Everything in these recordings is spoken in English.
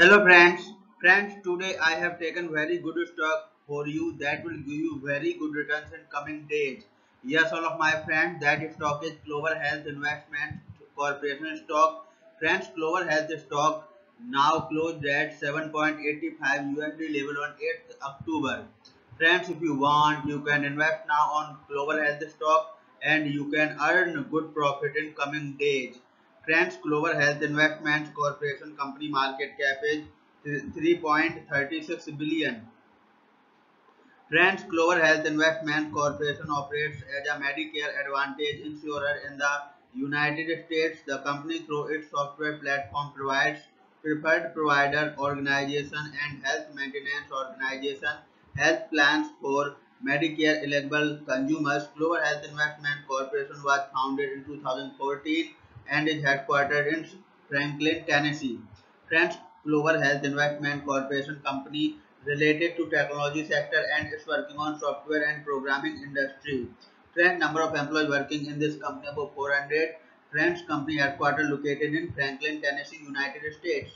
Hello friends. Friends, today I have taken very good stock for you that will give you very good returns in coming days. Yes, all of my friends, that stock is Clover Health Investment Corporation stock. Friends, Clover Health stock now closed at 7.85 USD level on 8th October. Friends, if you want, you can invest now on Clover Health stock and you can earn good profit in coming days. Friends, Clover Health Investments Corporation company market cap is 3.36 billion. Friends, Clover Health Investment Corporation operates as a Medicare Advantage insurer in the United States. The company through its software platform provides preferred provider organization and health maintenance organization health plans for Medicare eligible consumers. Clover Health Investment Corporation was founded in 2014 and is headquartered in Franklin, Tennessee. Friends, Clover Health Investment Corporation company related to technology sector and is working on software and programming industry. Friends, number of employees working in this company about 400. Friends, company headquarters located in Franklin, Tennessee, United States.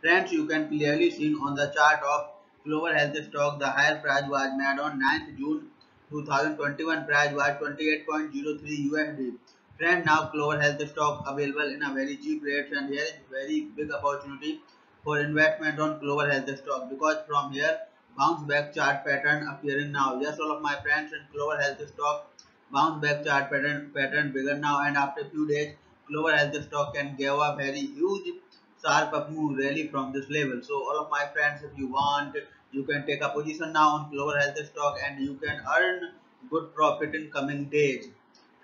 Friends, you can clearly see on the chart of Clover Health stock, the higher price was made on 9th June 2021. Price was 28.03 USD. Friend, now Clover Health stock available in a very cheap rate and here is very big opportunity for investment on Clover Health stock because from here bounce back chart pattern appearing now. Yes, all of my friends in Clover Health stock bounce back chart pattern pattern bigger now and after few days Clover Health stock can give a very huge sharp up move rally from this level. So all of my friends if you want you can take a position now on Clover Health stock and you can earn good profit in coming days.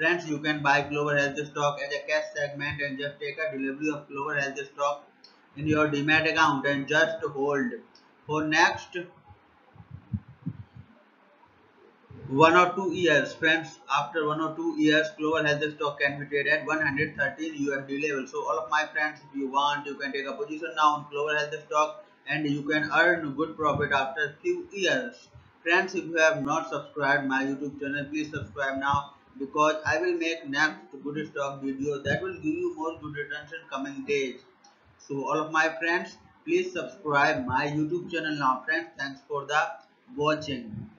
Friends, you can buy Clover Health stock as a cash segment and just take a delivery of Clover Health stock in your demat account and just hold. For next one or two years friends after one or two years clover health stock can be traded at 113 usd level. So all of my friends if you want you can take a position now on clover health stock and you can earn a good profit after few years. Friends if you have not subscribed my youtube channel please subscribe now because I will make next good stock video that will give you more good returns in coming days. So all of my friends please subscribe my YouTube channel now friends. Thanks for the watching.